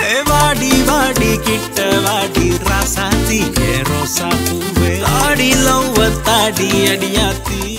வாடி வாடி கிட்ட வாடி ராசாத்தி ஏ ரோசா பூவே ஆடி லவ் தாடி அடியாத்தி.